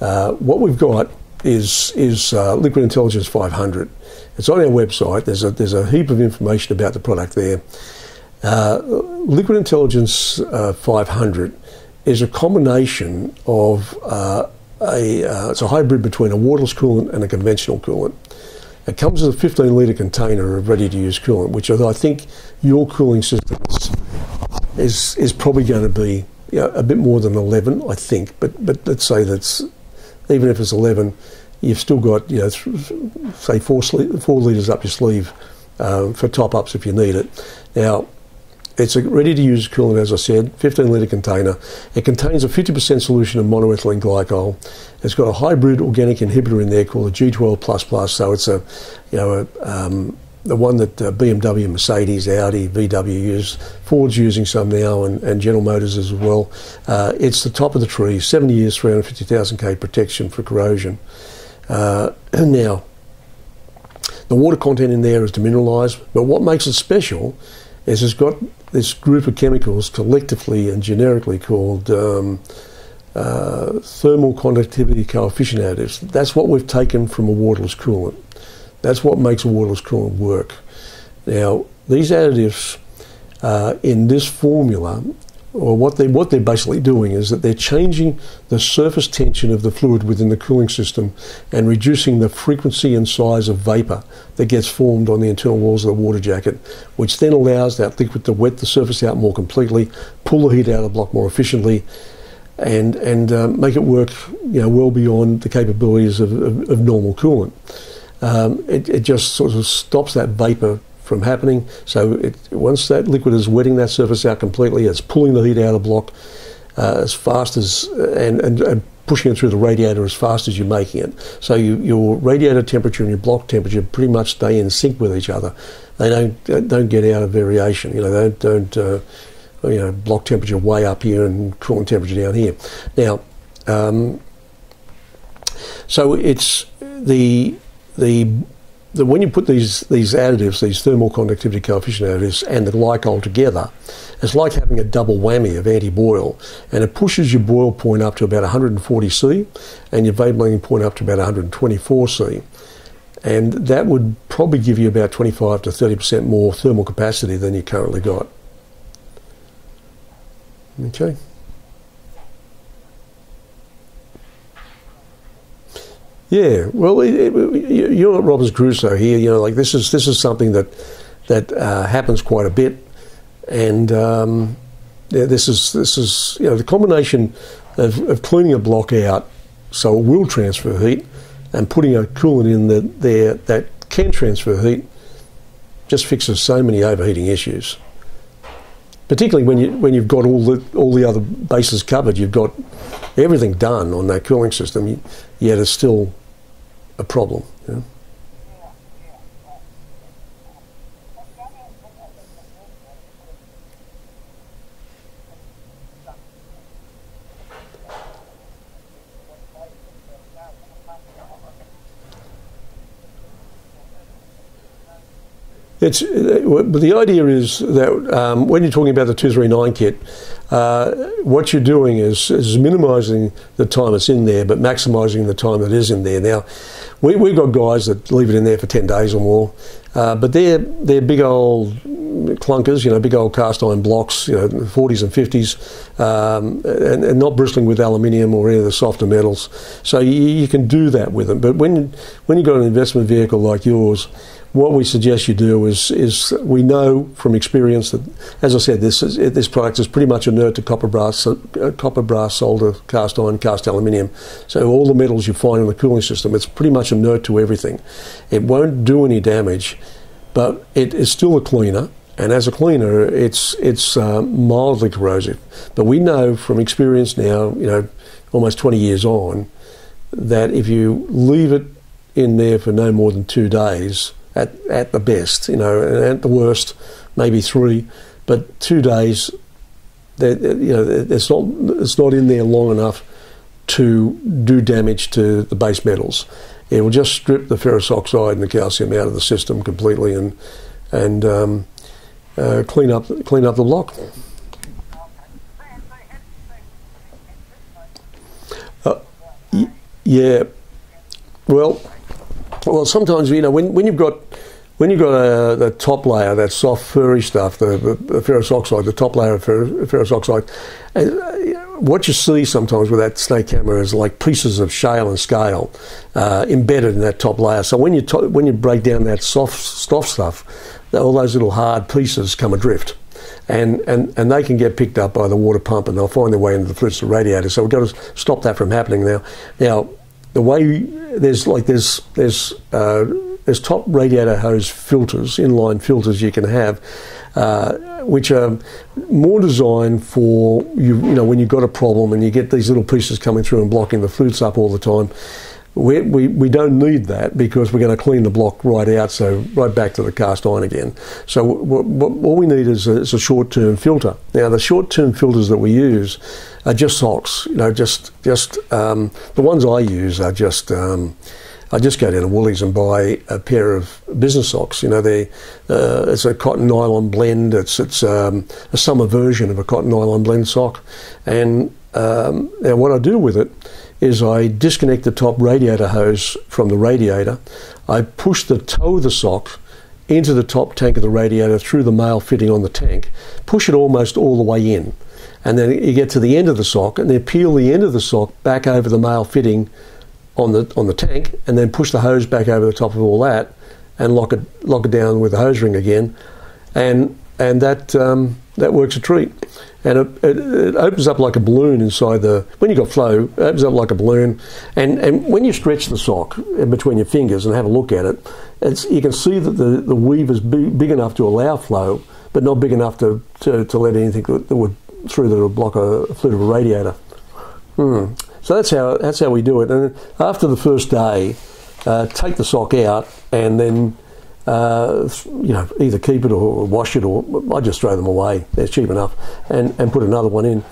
Uh, what we've got is is uh, Liquid Intelligence 500. It's on our website. There's a there's a heap of information about the product there. Uh, Liquid Intelligence uh, 500 is a combination of uh, a it's a hybrid between a waterless coolant and a conventional coolant. It comes with a 15 litre container of ready to use coolant, which I think your cooling system is is, is probably going to be you know, a bit more than 11, I think. But but let's say that's even if it's 11, you've still got you know say four four litres up your sleeve um, for top ups if you need it. Now it's a ready to use coolant, as I said, 15 litre container. It contains a 50% solution of monoethylene glycol. It's got a hybrid organic inhibitor in there called a G12++, so it's a, you know, a, um, the one that uh, BMW, Mercedes, Audi, VW use. Ford's using some now, and, and General Motors as well. Uh, it's the top of the tree, 70 years, 350,000 K protection for corrosion. Uh, now, the water content in there is demineralised, but what makes it special is it's got this group of chemicals collectively and generically called um, uh, thermal conductivity coefficient additives. That's what we've taken from a waterless coolant. That's what makes a waterless coolant work. Now, these additives uh, in this formula or what they what they're basically doing is that they're changing the surface tension of the fluid within the cooling system and reducing the frequency and size of vapor that gets formed on the internal walls of the water jacket, which then allows that liquid to wet the surface out more completely, pull the heat out of the block more efficiently, and and um, make it work you know well beyond the capabilities of, of, of normal coolant. Um, it, it just sort of stops that vapor from happening. So it, once that liquid is wetting that surface out completely, it's pulling the heat out of the block uh, as fast as and, and, and, pushing it through the radiator as fast as you're making it. So you, your radiator temperature and your block temperature pretty much stay in sync with each other. They don't don't get out of variation. You know, they don't don't uh, you know block temperature way up here and cooling temperature down here. Now. Um, so it's the the that when you put these, these additives, these thermal conductivity coefficient additives, and the glycol together, it's like having a double whammy of anti-boil, and it pushes your boil point up to about 140 C, and your vapor point up to about 124 C, and that would probably give you about 25 to 30 percent more thermal capacity than you currently got. Okay. Yeah, well, it, it, you're at Robinson Crusoe here. You know, like this is this is something that that uh, happens quite a bit, and um, yeah, this is this is you know the combination of, of, cleaning a block out so it will transfer heat, and putting a coolant in the, there that can transfer heat, just fixes so many overheating issues. Particularly when you when you've got all the all the other bases covered, you've got everything done on that cooling system, yet it's still a problem. Yeah? It's, but the idea is that um, when you're talking about the 239 kit, uh, what you're doing is, is minimising the time it's in there, but maximising the time that is in there. Now, we, we've got guys that leave it in there for 10 days or more, uh, but they're, they're big old clunkers, you know, big old cast iron blocks, you know, 40s and 50s, um, and, and, not bristling with aluminium or any of the softer metals. So you, you can do that with them. But when, when you've got an investment vehicle like yours, what we suggest you do is is we know from experience that, as I said, this is, this product is pretty much inert to copper, brass, uh, copper, brass, solder, cast iron, cast aluminium. So all the metals you find in the cooling system, it's pretty much inert to everything. It won't do any damage, but it is still a cleaner. And as a cleaner, it's it's uh, mildly corrosive. But we know from experience now, you know, almost 20 years on, that if you leave it in there for no more than two days, at, at the best, you know, and at the worst, maybe three. But two days, you know, it's not, it's not in there long enough to do damage to the base metals. It will just strip the ferrous oxide and the calcium out of the system completely and, and um, uh, clean, up, clean up the block. Yeah. Well, well, sometimes you know when, when you've got when you've got a, the top layer, that soft furry stuff, the, the, the ferrous oxide, the top layer of fer, ferrous oxide, uh, what you see sometimes with that snake camera is like pieces of shale and scale uh, embedded in that top layer. So when you when you break down that soft soft stuff, all those little hard pieces come adrift. And, and, and they can get picked up by the water pump and they'll find their way into the flutes the radiator. So we've got to stop that from happening now. Now, the way there's like there's there's uh, there's top radiator hose filters, inline filters you can have, uh, which are more designed for you. You know, when you've got a problem and you get these little pieces coming through and blocking the flutes up all the time. We, we, we don't need that because we're going to clean the block right out, so right back to the cast iron again. So what, what, all we need is a, a short-term filter. Now the short-term filters that we use are just socks. You know, just just um, the ones I use are just. Um, I just go down to Woolies and buy a pair of business socks. You know, they uh, it's a cotton nylon blend. It's it's um, a summer version of a cotton nylon blend sock, and um, and what I do with it is I disconnect the top radiator hose from the radiator. I push the toe of the sock into the top tank of the radiator through the male fitting on the tank, push it almost all the way in, and then you get to the end of the sock and then peel the end of the sock back over the male fitting on the on the tank, and then push the hose back over the top of all that, and lock it lock it down with the hose ring again, and and that um, that works a treat. And it, it, it, opens up like a balloon inside the. When you've got flow, it opens up like a balloon, and and when you stretch the sock in between your fingers and have a look at it, it's you can see that the the weave is big, big enough to allow flow, but not big enough to to, to let anything that, that would through that would block a, a flute of a radiator. Hmm. So that's how that's how we do it. And after the first day, uh, take the sock out and then uh, you know either keep it or wash it or I just throw them away. They're cheap enough, and and put another one in.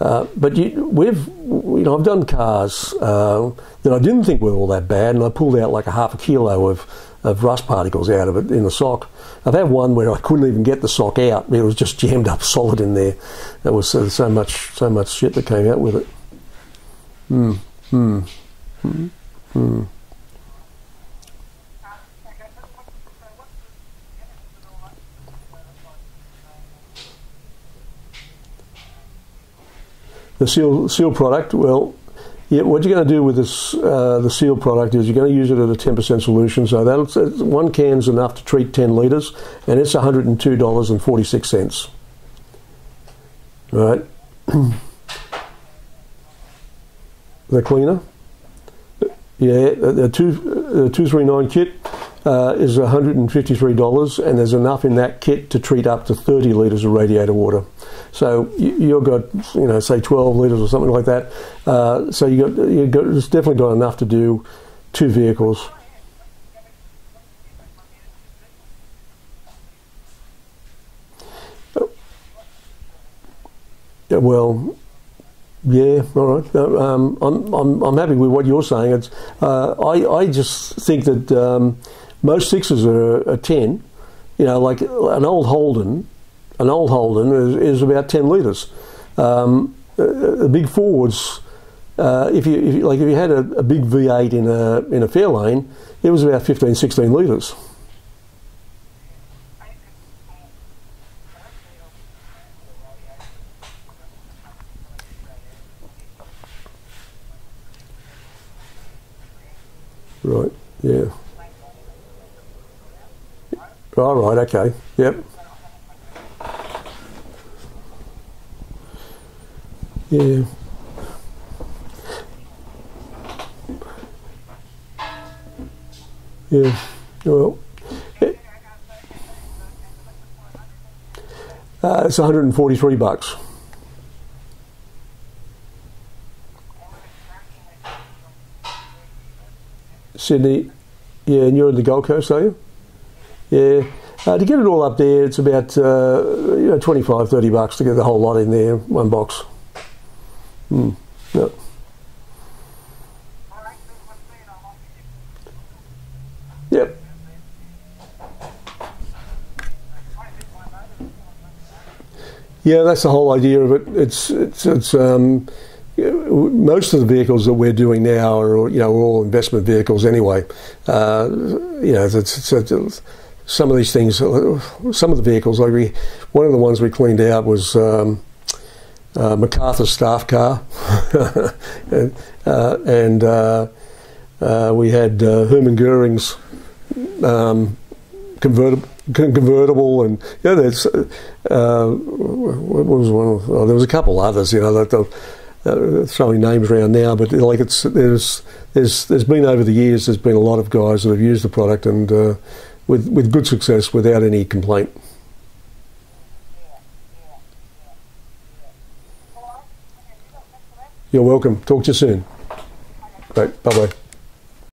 Uh, but you, we've you know I've done cars uh, that I didn't think were all that bad, and I pulled out like a half a kilo of of rust particles out of it in the sock. I've had one where I couldn't even get the sock out; it was just jammed up solid in there. There was uh, so much so much shit that came out with it. Hmm. Hmm. Hmm. Hmm. The seal seal product, well, yeah, what you're going to do with this uh, the seal product is you're going to use it at a 10% solution. So that one can's enough to treat 10 litres, and it's $102.46. Right. the cleaner. Yeah, the two the two three nine kit uh, is one hundred and there's enough in that kit to treat up to thirty litres of radiator water. So you, have got you know say twelve litres or something like that. Uh, so you got you got it's definitely got enough to do two vehicles. Well, yeah, all right. Um, I'm, I'm, I'm happy with what you're saying. It's, uh, I, I just think that um, most sixes are a 10. You know, like an old Holden, an old Holden is, is about 10 litres. Um, the big Fords, uh, if, you, if you, like if you had a, a, big V8 in a in a Fairlane, it was about 15, 16 litres. Right. Yeah. All right. Okay. Yep. Yeah. Yeah. Well. uh, it's 143 bucks. Sydney. Yeah, and you're in the Gold Coast, are you? Yeah. Uh, to get it all up there, it's about uh, you know 25, 30 bucks to get the whole lot in there, one box. Hmm. Yep. Yep. Yeah, that's the whole idea of it. It's it's it's um, most of the vehicles that we're doing now are you know all investment vehicles anyway. Uh, you know, it's, it's, it's, some of these things, some of the vehicles, like we, one of the ones we cleaned out was um, uh, MacArthur staff car, and, uh, and uh, uh, we had Hermann Goering's um, convertible convertible, and yeah, there's uh, what was one? Of, oh, there was a couple others, you know, that uh, throwing names around now, but like it's there's there's there's been over the years there's been a lot of guys that have used the product and uh, with with good success without any complaint. You're welcome. Talk to you soon. Great. Bye bye.